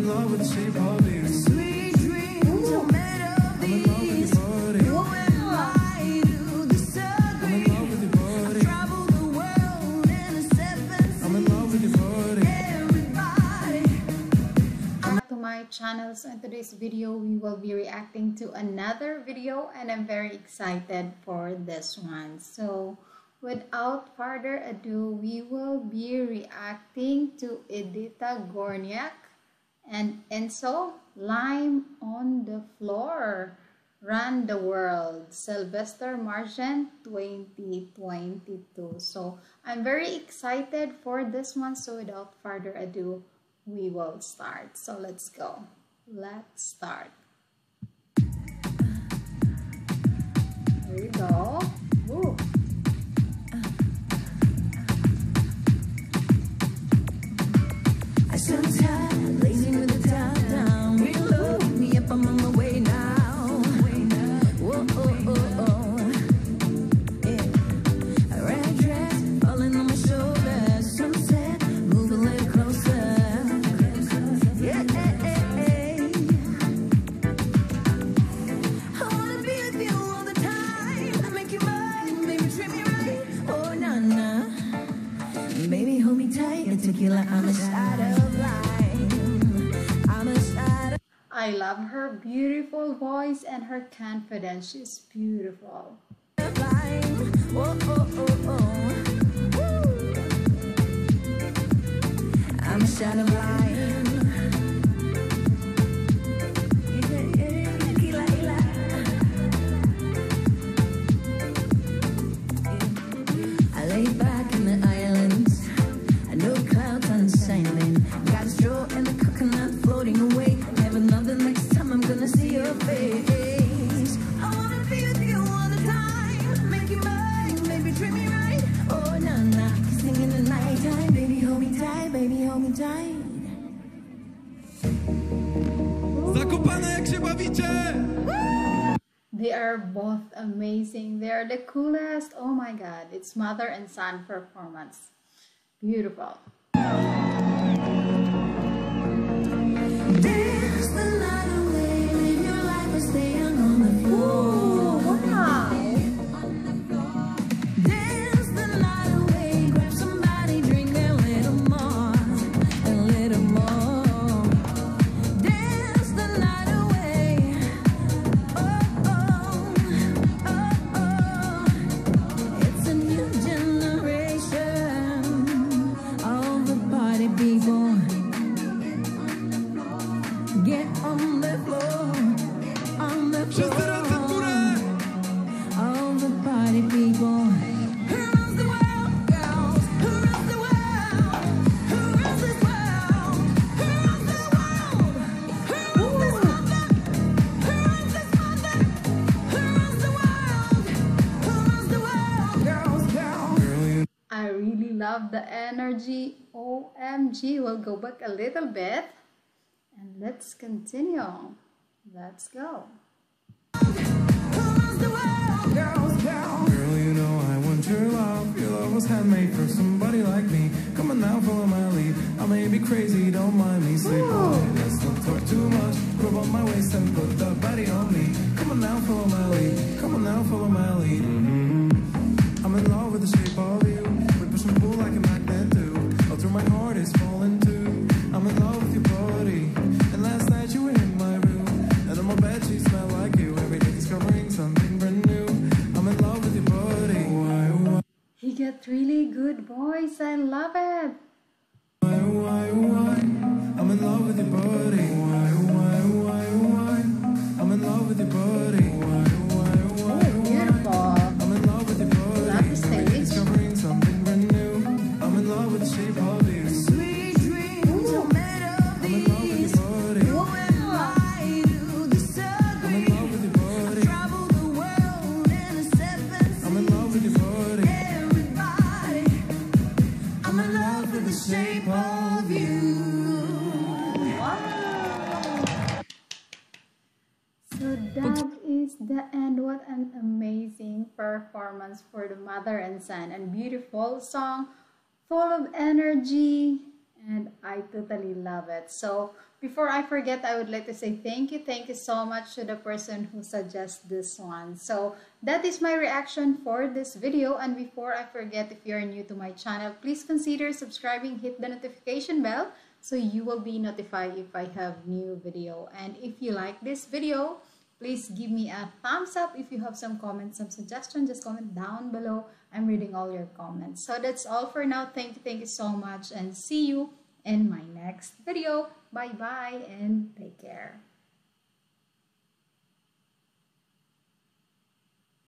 in love with the shape of you. Sweet dreams are made I'm in love with your body. Who am I to I'm in love with your body. Travel the world in a seven I'm in love with your body. Everybody. back to my channel so in today's video we will be reacting to another video and i'm very excited for this one so without further ado we will be reacting to Edyta Górniak and Enso lime on the floor run the world Sylwester Marzeń 2022 so i'm very excited for this one so without further ado we will start. So let's go. Let's start. Here we go. Tequila, I'm a shot of lime. I'm a shot of I love her beautiful voice and her confidence. She's beautiful. Whoa, oh, oh, oh. I'm a shot of lime. They are both amazing. They are the coolest. Oh my god. It's mother and son performance. Beautiful. Love the energy. OMG. We'll go back a little bit and let's continue. Let's go. Who runs the world? Girls, girls. Girl, you know I want your love. Your love was handmade for somebody like me. Come on now, follow my lead. I may be crazy, don't mind me. Sleep on me, let's not talk too much. Grab on my waist and put that body on me. Come on now, follow my lead. Come on now, follow my good voice. I love it. why, why, why? Performance for the mother and son and beautiful song, full of energy, and I totally love it. So before I forget, I would like to say thank you, thank you so much to the person who suggests this one. So that is my reaction for this video. And before I forget, if you're new to my channel, please consider subscribing, hit the notification bell so you will be notified if I have new video. And if you like this video, please give me a thumbs up. If you have some comments, some suggestions, just comment down below. I'm reading all your comments. So that's all for now. Thank you, thank you so much and see you in my next video. Bye bye and take care.